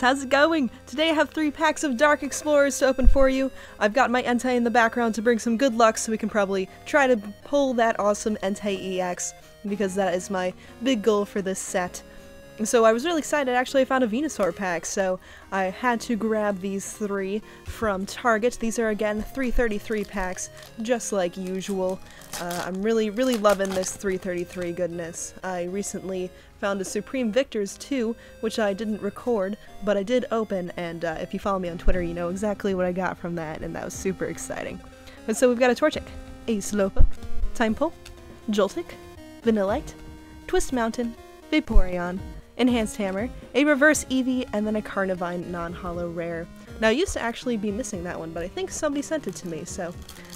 friends, how's it going? Today I have three packs of Dark Explorers to open for you. I've got my Entei in the background to bring some good luck so we can probably try to pull that awesome Entei EX, because that is my big goal for this set. So I was really excited, actually I found a Venusaur pack, so I had to grab these three from Target. These are again 333 packs, just like usual. Uh, I'm really, really loving this 333 goodness. I recently found a Supreme Victors too, which I didn't record, but I did open, and uh, if you follow me on Twitter you know exactly what I got from that, and that was super exciting. But so we've got a Torchic, a Slowpoke, Tympole, Joltik, Vanillite, Twist Mountain, Vaporeon, Enhanced Hammer, a Reverse Eevee, and then a Carnivine non-holo rare. Now, I used to actually be missing that one, but I think somebody sent it to me, so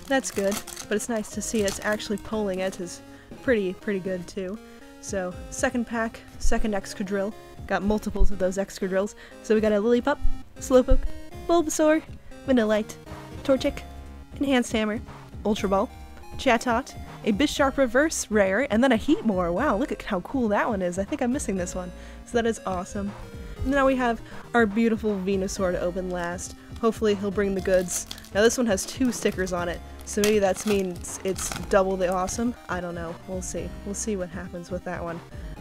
that's good. But it's nice to see it's actually pulling it is pretty, pretty good too. So, second pack, second Excadrill. Got multiples of those Excadrills. So we got a Lillipup, Slowpoke, Bulbasaur, Vanillite, Torchic, Enhanced Hammer, Ultra Ball, Chatot, a Bisharp Reverse Rare, and then a Heatmor. Wow, look at how cool that one is. I think I'm missing this one. So that is awesome. And now we have our beautiful Venusaur to open last. Hopefully he'll bring the goods. Now this one has two stickers on it, so maybe that means it's double the awesome. I don't know. We'll see. We'll see what happens with that one.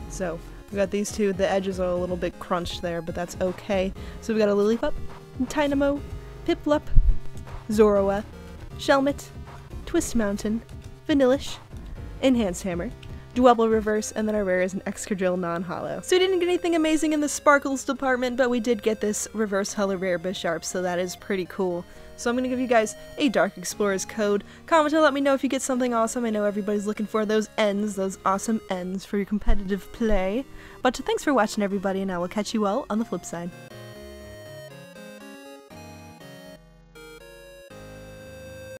So we got these two. The edges are a little bit crunched there, but that's okay. So we got a Lillipup, Tynamo, Piplup, Zorua, Shelmet, Twist Mountain, Vanillish, Enhanced Hammer, Dwebble Reverse, and then our rare is an Excadrill non-holo. So we didn't get anything amazing in the Sparkles department, but we did get this Reverse Holo Rare Bisharp, so that is pretty cool. So I'm going to give you guys a Dark Explorers code. Comment to let me know if you get something awesome. I know everybody's looking for those N's, those awesome N's for your competitive play. But thanks for watching everybody, and I will catch you all on the flip side.